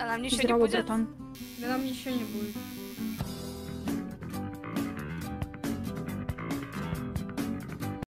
А нам ничего не будет? братан. Да нам ничего не будет.